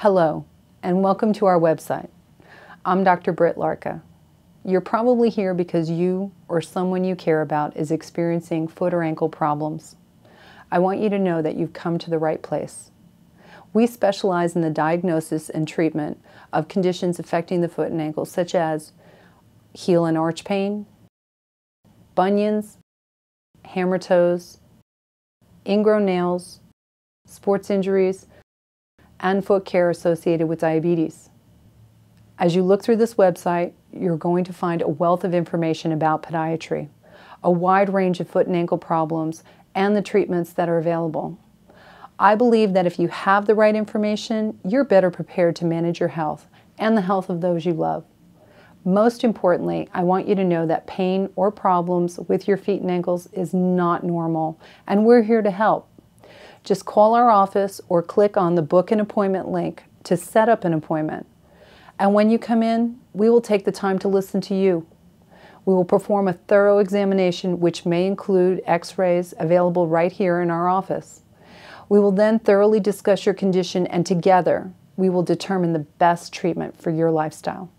Hello, and welcome to our website. I'm Dr. Britt Larka. You're probably here because you or someone you care about is experiencing foot or ankle problems. I want you to know that you've come to the right place. We specialize in the diagnosis and treatment of conditions affecting the foot and ankle, such as heel and arch pain, bunions, hammer toes, ingrown nails, sports injuries, and foot care associated with diabetes. As you look through this website, you're going to find a wealth of information about podiatry, a wide range of foot and ankle problems, and the treatments that are available. I believe that if you have the right information, you're better prepared to manage your health and the health of those you love. Most importantly, I want you to know that pain or problems with your feet and ankles is not normal, and we're here to help. Just call our office or click on the book an appointment link to set up an appointment. And when you come in, we will take the time to listen to you. We will perform a thorough examination, which may include x rays available right here in our office. We will then thoroughly discuss your condition, and together we will determine the best treatment for your lifestyle.